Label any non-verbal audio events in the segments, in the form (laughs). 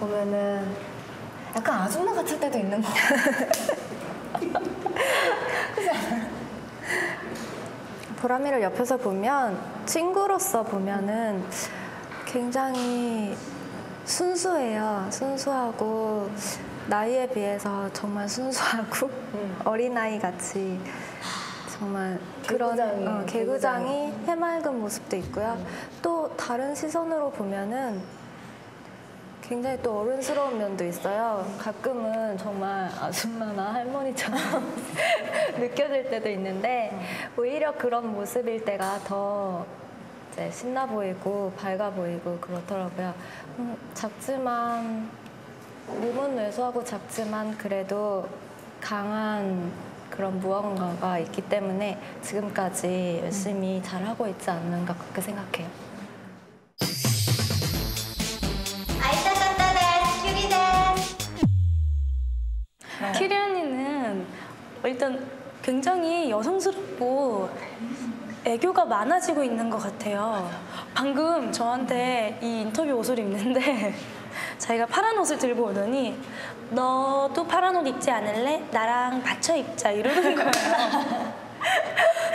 보면은 약간 아줌마 같을 때도 있는 거 (laughs) 보람이를 옆에서 보면 친구로서 보면은 굉장히 순수해요. 순수하고 나이에 비해서 정말 순수하고 어린아이 같이 정말 그런 개구장이, 어, 개구장이 해맑은 모습도 있고요. 또 다른 시선으로 보면은 굉장히 또 어른스러운 면도 있어요. 가끔은 정말 아줌마나 할머니처럼 (laughs) 느껴질 때도 있는데 오히려 그런 모습일 때가 더 이제 신나 보이고 밝아 보이고 그렇더라고요. 음, 작지만 몸은 왜소하고 작지만 그래도 강한 그런 무언가가 있기 때문에 지금까지 열심히 잘 하고 있지 않는가 그렇게 생각해요. 일단 굉장히 여성스럽고 애교가 많아지고 있는 것 같아요. 방금 저한테 이 인터뷰 옷을 입는데 (laughs) 자기가 파란 옷을 들고 오더니 너도 파란 옷 입지 않을래? 나랑 받쳐 입자 이러는 거예요. (laughs)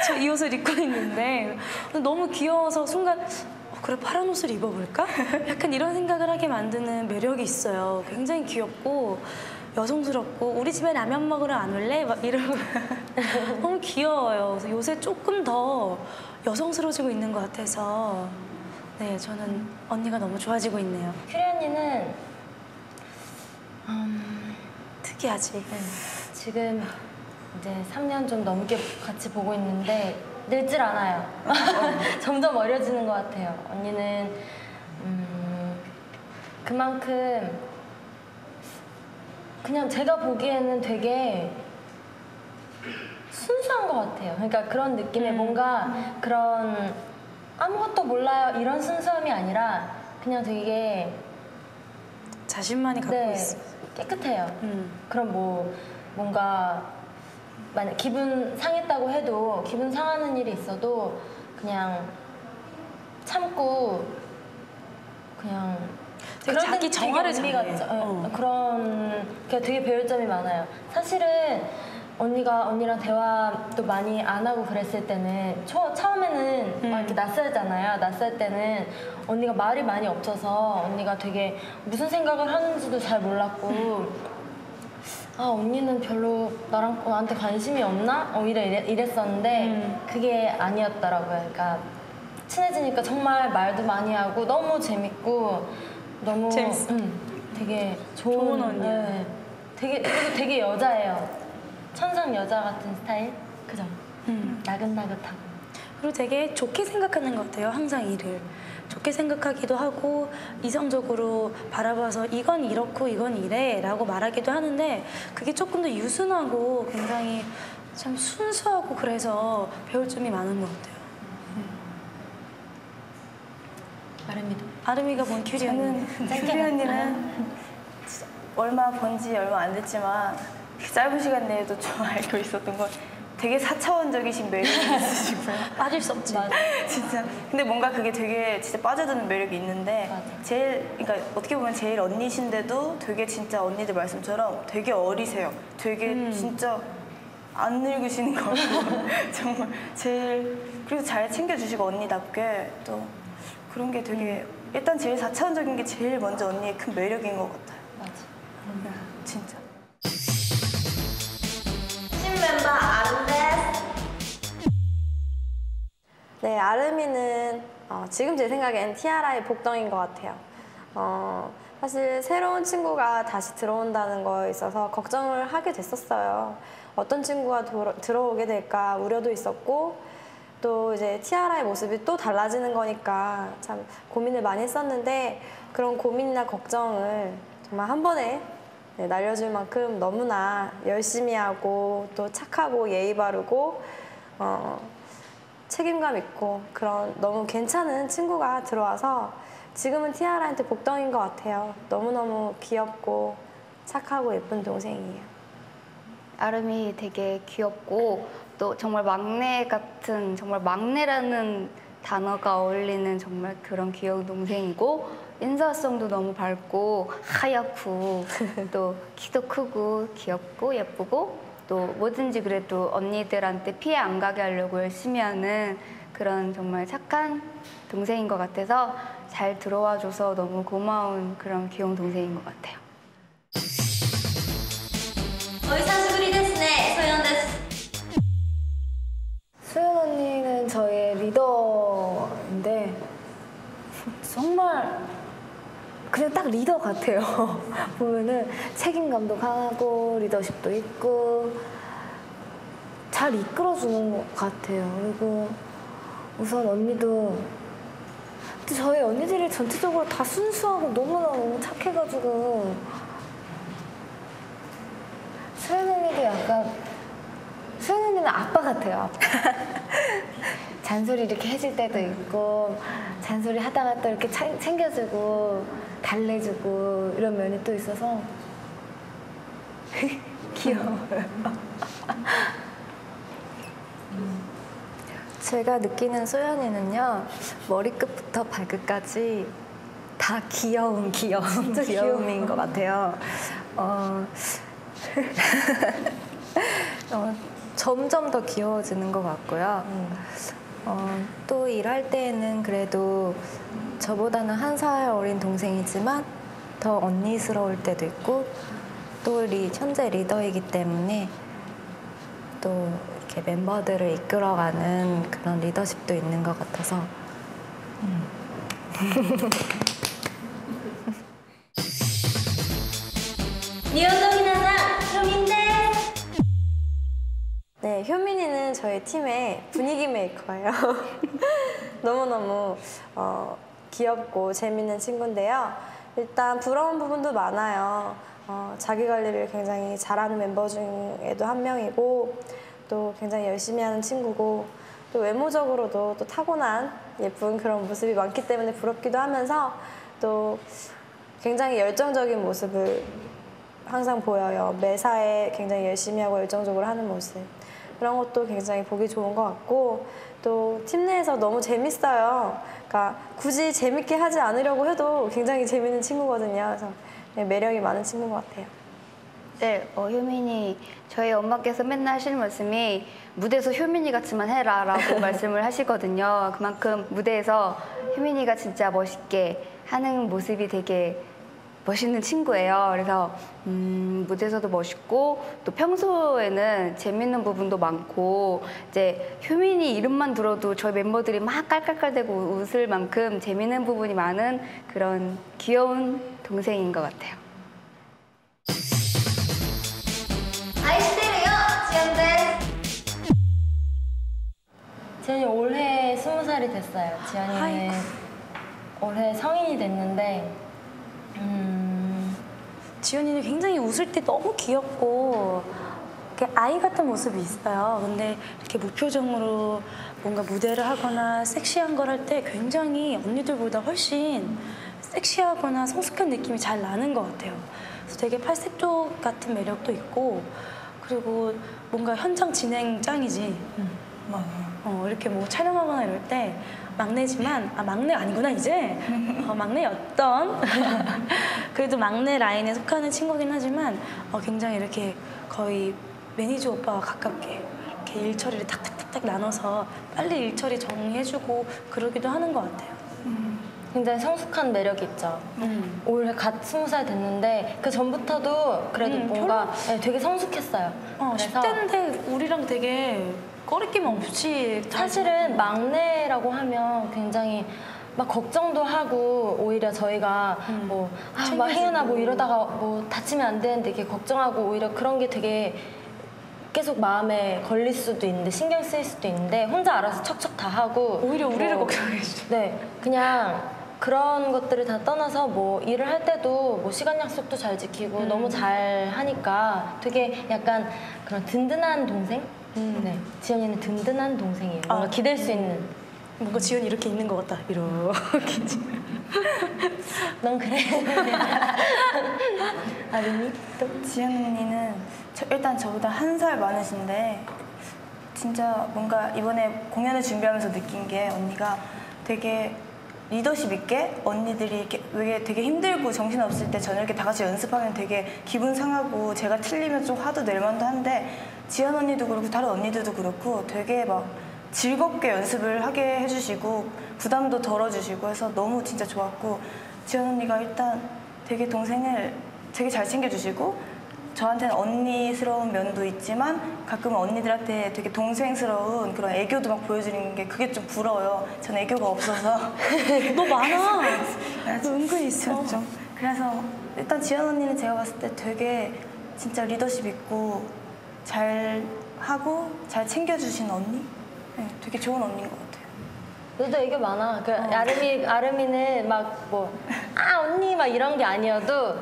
저 이 옷을 입고 있는데 너무 귀여워서 순간 어, 그래 파란 옷을 입어볼까? 약간 이런 생각을 하게 만드는 매력이 있어요. 굉장히 귀엽고 여성스럽고 우리 집에 라면 먹으러 안 올래? 막 이러고 (laughs) 너무 귀여워요. 그래서 요새 조금 더 여성스러워지고 있는 것 같아서 네 저는 언니가 너무 좋아지고 있네요. 큐리 언니는 특이하지. 지금 이제 3년 좀 넘게 같이 보고 있는데 늙질 않아요. (laughs) 점점 어려지는 것 같아요. 언니는 음, 그만큼 그냥 제가 보기에는 되게 순수한 것 같아요. 그러니까 그런 느낌의 뭔가 그런 아무것도 몰라요 이런 순수함이 아니라 그냥 되게 자신만이 갖고 네, 있어. 깨끗해요. 음. 그럼 뭐 뭔가 만약 기분 상했다고 해도 기분 상하는 일이 있어도 그냥 참고 그냥 그런 자기 데는 되게 정화를 잘해. 저- 어. 그런 게 되게 배울 점이 많아요. 사실은 언니가 언니랑 대화도 많이 안 하고 그랬을 때는 초, 처음에는 음. 막 이렇게 낯설잖아요. 낯설 때는 언니가 말이 많이 없어서 언니가 되게 무슨 생각을 하는지도 잘 몰랐고 아 언니는 별로 나랑 나한테 관심이 없나? 오히려 이래, 이랬었는데 음. 그게 아니었더라고요. 그러니까 친해지니까 정말 말도 많이 하고 너무 재밌고 너무 재밌어. 음, 되게 좋은, 좋은 언니야. 네. 되게 그리고 되게 여자예요. 천상 여자 같은 스타일. 그죠? 음. 나긋나긋하고. 그리고 되게 좋게 생각하는 것 같아요. 항상 일을 좋게 생각하기도 하고 이성적으로 바라봐서 이건 이렇고 이건 이래 라고 말하기도 하는데 그게 조금 더 유순하고 굉장히 참 순수하고 그래서 배울 점이 많은 것 같아요. 아름이도. 아름이가 본 큐리 언니. 큐리 언니는 얼마 본 지 얼마 안 됐지만 그 짧은 시간 내에도 좀 (laughs) 알고 있었던 건 되게 사차원적이신 매력이 있으시고요. (laughs) 빠질 수 없지. 진짜. 근데 뭔가 그게 되게 진짜 빠져드는 매력이 있는데 맞아. 제일 그러니까 어떻게 보면 제일 언니신데도 되게 진짜 언니들 말씀처럼 되게 어리세요. 되게 음. 진짜 안 늙으시는 거 같고 (laughs) 정말 제일 그리고 잘 챙겨주시고 언니답게 또 그런 게 되게 일단 제일 사차원적인 게 제일 먼저 언니의 큰 매력인 것 같아요. 맞아. 진짜. 신멤버 아름 데스. 네, 아름이는 어, 지금 제 생각엔 티아라의 복덩인 것 같아요. 어, 사실 새로운 친구가 다시 들어온다는 거에 있어서 걱정을 하게 됐었어요. 어떤 친구가 도로- 들어오게 될까 우려도 있었고 또 이제 티아라의 모습이 또 달라지는 거니까 참 고민을 많이 했었는데 그런 고민이나 걱정을 정말 한 번에 네, 날려줄 만큼 너무나 열심히 하고 또 착하고 예의 바르고 어, 책임감 있고 그런 너무 괜찮은 친구가 들어와서 지금은 티아라한테 복덩인 것 같아요. 너무너무 귀엽고 착하고 예쁜 동생이에요. 아름이 되게 귀엽고 또 정말 막내 같은 정말 막내라는 단어가 어울리는 정말 그런 귀여운 동생이고 인사성도 너무 밝고 하얗고 (laughs) 또 키도 크고 귀엽고 예쁘고 또 뭐든지 그래도 언니들한테 피해 안 가게 하려고 열심히 하는 그런 정말 착한 동생인 것 같아서 잘 들어와 줘서 너무 고마운 그런 귀여운 동생인 것 같아요. 언니는 저의 리더인데 정말 그냥 딱 리더 같아요. (laughs) 보면은 책임감도 강하고 리더십도 있고 잘 이끌어주는 것 같아요. 그리고 우선 언니도 저희 언니들이 전체적으로 다 순수하고 너무나 너무 착해가지고 수연 언니도 약간 언니는 아빠 같아요. 아빠. (laughs) 잔소리 이렇게 해줄 때도 있고 잔소리 하다가 또 이렇게 차- 챙겨주고 달래주고 이런 면이 또 있어서 (laughs) 귀여워요. 제가 느끼는 소연이는요 머리끝부터 발끝까지 다 귀여운 귀여운 귀여움인 것 같아요. 어, (laughs) 어, 점점 더 귀여워지는 것 같고요. 음. 어, 또 일할 때에는 그래도 저보다는 한 살 어린 동생이지만 더 언니스러울 때도 있고 또 리, 현재 리더이기 때문에 또 이렇게 멤버들을 이끌어가는 그런 리더십도 있는 것 같아서 음. (laughs) 효민이는 저희 팀의 분위기 메이커예요. (laughs) 너무너무 어, 귀엽고 재밌는 친구인데요. 일단 부러운 부분도 많아요. 어, 자기 관리를 굉장히 잘하는 멤버 중에도 한 명이고 또 굉장히 열심히 하는 친구고 또 외모적으로도 또 타고난 예쁜 그런 모습이 많기 때문에 부럽기도 하면서 또 굉장히 열정적인 모습을 항상 보여요. 매사에 굉장히 열심히 하고 열정적으로 하는 모습. 그런 것도 굉장히 보기 좋은 것 같고 또 팀 내에서 너무 재밌어요. 그러니까 굳이 재밌게 하지 않으려고 해도 굉장히 재밌는 친구거든요. 그래서 네, 매력이 많은 친구인 것 같아요. 네, 어, 효민이 저희 엄마께서 맨날 하시는 말씀이 무대에서 효민이 같이만 해라 라고 (laughs) 말씀을 하시거든요. 그만큼 무대에서 효민이가 진짜 멋있게 하는 모습이 되게 멋있는 친구예요. 그래서 음, 무대에서도 멋있고 또 평소에는 재밌는 부분도 많고 이제 효민이 이름만 들어도 저희 멤버들이 막 깔깔깔대고 웃을 만큼 재밌는 부분이 많은 그런 귀여운 동생인 것 같아요. 아이스테레요 지연들. 지연이 올해 스무 살이 됐어요. 지연이는 아이고. 올해 성인이 됐는데 음, 지연이는 굉장히 웃을 때 너무 귀엽고 아이 같은 모습이 있어요. 근데 이렇게 무표정으로 뭔가 무대를 하거나 섹시한 걸 할 때 굉장히 언니들보다 훨씬 섹시하거나 성숙한 느낌이 잘 나는 것 같아요. 그래서 되게 팔색조 같은 매력도 있고 그리고 뭔가 현장 진행 짱이지. 어, 이렇게 뭐 촬영하거나 이럴 때 막내지만 아 막내 아니구나 이제 어, 막내였던 (laughs) 그래도 막내 라인에 속하는 친구긴 하지만 어, 굉장히 이렇게 거의 매니저 오빠와 가깝게 이렇게 일 처리를 탁탁탁탁 나눠서 빨리 일 처리 정리해주고 그러기도 하는 것 같아요. 굉장히 성숙한 매력이 있죠. 올해 갓 스무 살 됐는데 그 전부터도 그래도 음, 뭔가 네, 되게 성숙했어요. 어, 그래서 10대인데 우리랑 되게 꺼리낌 없이 잘 사실은 막내라고 하면 굉장히 막 걱정도 하고 오히려 저희가 음. 뭐, 아, 막. 혜연아 뭐 이러다가 뭐 다치면 안 되는데 이렇게 걱정하고 오히려 그런 게 되게 계속 마음에 걸릴 수도 있는데 신경 쓰일 수도 있는데 혼자 알아서 척척 다 하고 오히려 우리를 뭐, 걱정해 주죠. 네 그냥 그런 것들을 다 떠나서 뭐 일을 할 때도 뭐 시간 약속도 잘 지키고 음. 너무 잘 하니까 되게 약간 그런 든든한 동생? 네 지연이는 든든한 동생이에요. 뭔가 음. 아. 기댈 수 있는. 뭔가 지연이 이렇게 있는 것 같다. 이렇게. (laughs) 넌 그래. (laughs) 아린이 또 지연 언니는 저- 일단 저보다 한 살 많으신데 진짜 뭔가 이번에 공연을 준비하면서 느낀 게 언니가 되게 리더십 있게 언니들이 이렇게 왜 되게 힘들고 정신 없을 때 저녁에 다 같이 연습하면 되게 기분 상하고 제가 틀리면 좀 화도 낼 만도 한데 지연 언니도 그렇고 다른 언니들도 그렇고 되게 막 즐겁게 연습을 하게 해주시고 부담도 덜어주시고 해서 너무 진짜 좋았고 지연 언니가 일단 되게 동생을 되게 잘 챙겨주시고 저한테는 언니스러운 면도 있지만 가끔은 언니들한테 되게 동생스러운 그런 애교도 막 보여주는 게 그게 좀 부러워요. 전 애교가 없어서 (laughs) 너 많아. 너 은근히 있어 좀. 그래서 일단 지연 언니는 제가 봤을 때 되게 진짜 리더십 있고 잘 하고 잘 챙겨주신 언니. 네, 되게 좋은 언니인 것 같아요. 너도 애교 많아. 그 아름이 아름이는 막 뭐 아 언니 막 이런 게 아니어도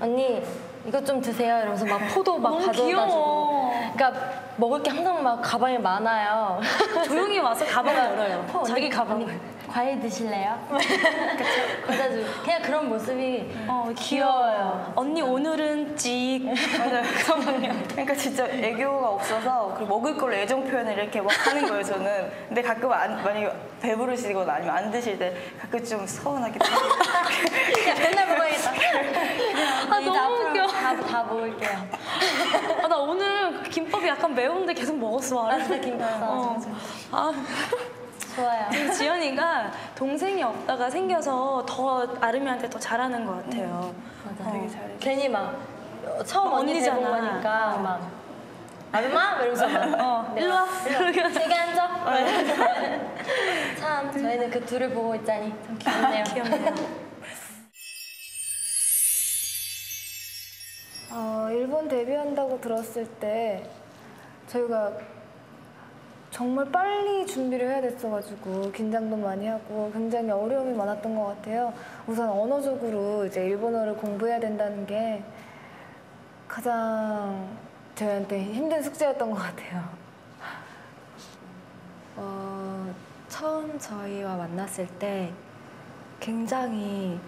언니 이것 좀 드세요 이러면서 막 포도 막 너무 가져다 귀여워. 주고. 그러니까 먹을 게 항상 막 가방에 많아요. 조용히 와서 가방 열어요. (laughs) 어, 자기 언니, 가방. 언니 과일 드실래요? (laughs) 갖다 주고 그냥 그런 모습이 어, 귀여워요. 언니 오늘은 찍. (laughs) 맞아요. 그러니까 진짜 애교가 없어서 그 먹을 걸로 애정 표현을 이렇게 막 하는 거예요, 저는. 근데 가끔 안, 만약에 배부르시거나 아니면 안 드실 때 가끔 좀 서운하기도 하고. 그냥 맨날 먹어야겠다. 아, 너무 웃겨. 다, 다 먹을게요. 아, 나 오늘 김밥이 약간 매운데 계속 먹었어. 알아? 진짜 김밥 어. 아, 좋아요. 지연이가 동생이 없다가 생겨서 더 아름이한테 더 잘하는 것 같아요. 맞아. 되게 잘해. 괜히 막 어, 처음 어, 언니 언니잖아. 대본 거니까 막 아름아 이러면서 막 어, 내가 일로 와. 일로 제게 앉아. 참 저희는 그 둘을 보고 있자니 참 귀엽네요. 귀엽네요. 어, 일본 데뷔한다고 들었을 때 저희가 정말 빨리 준비를 해야 됐어가지고 긴장도 많이 하고 굉장히 어려움이 많았던 것 같아요. 우선 언어적으로 이제 일본어를 공부해야 된다는 게 가장 저희한테 힘든 숙제였던 것 같아요. 어, 처음 저희와 만났을 때 굉장히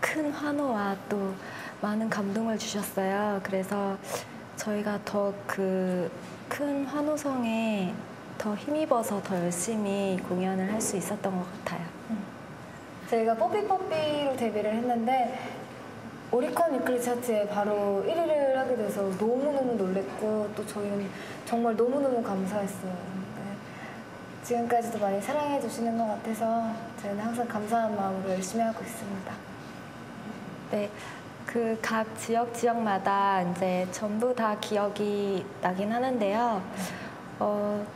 큰 환호와 또 많은 감동을 주셨어요. 그래서 저희가 더 그 큰 환호성에 더 힘입어서 더 열심히 공연을 할 수 있었던 것 같아요. 저희가 뽀삐뽀삐로 데뷔를 했는데 오리콘 위클리 차트에 바로 1위를 하게 돼서 너무너무 놀랬고 또 저희는 정말 너무너무 감사했어요. 네. 지금까지도 많이 사랑해 주시는 것 같아서 저희는 항상 감사한 마음으로 열심히 하고 있습니다. 네, 그 각 지역 지역마다 이제 전부 다 기억이 나긴 하는데요. 어,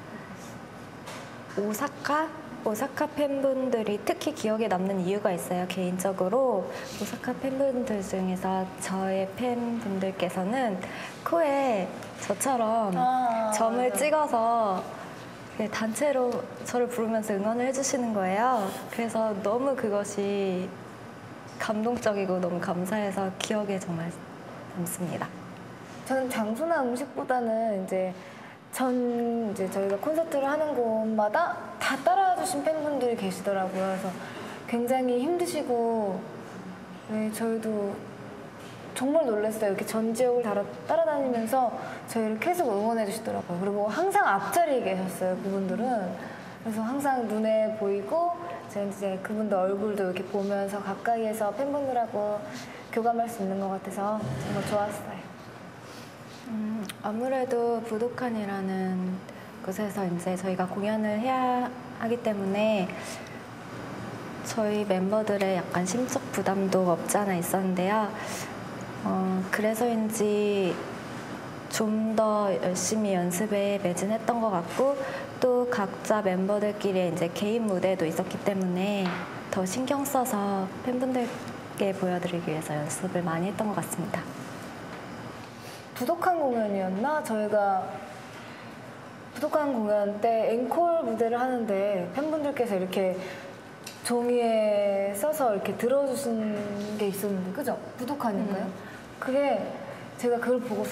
오사카 오사카 팬분들이 특히 기억에 남는 이유가 있어요. 개인적으로 오사카 팬분들 중에서 저의 팬분들께서는 코에 저처럼 아, 점을 맞아. 찍어서 그 단체로 저를 부르면서 응원을 해주시는 거예요. 그래서 너무 그것이 감동적이고 너무 감사해서 기억에 정말 남습니다. 저는 장소나 음식보다는 이제 전 이제 저희가 콘서트를 하는 곳마다 다 따라와 주신 팬분들이 계시더라고요. 그래서 굉장히 힘드시고 네, 저희도 정말 놀랐어요. 이렇게 전 지역을 따라, 따라다니면서 저희를 계속 응원해 주시더라고요. 그리고 항상 앞자리에 계셨어요. 그분들은. 그래서 항상 눈에 보이고 이제 그분들 얼굴도 이렇게 보면서 가까이에서 팬분들하고 교감할 수 있는 것 같아서 정말 좋았어요. 음, 아무래도 부도칸이라는 곳에서 이제 저희가 공연을 해야 하기 때문에 저희 멤버들의 약간 심적 부담도 없지 않아 있었는데요. 어, 그래서인지 좀 더 열심히 연습에 매진했던 것 같고 또 각자 멤버들끼리 이제 개인 무대도 있었기 때문에 더 신경 써서 팬분들께 보여드리기 위해서 연습을 많이 했던 것 같습니다. 부족한 공연이었나? 저희가 부족한 공연 때 앵콜 무대를 하는데 팬분들께서 이렇게 종이에 써서 이렇게 들어주신 게 있었는데 그죠? 부족한인가요? 그게 제가 그걸 보고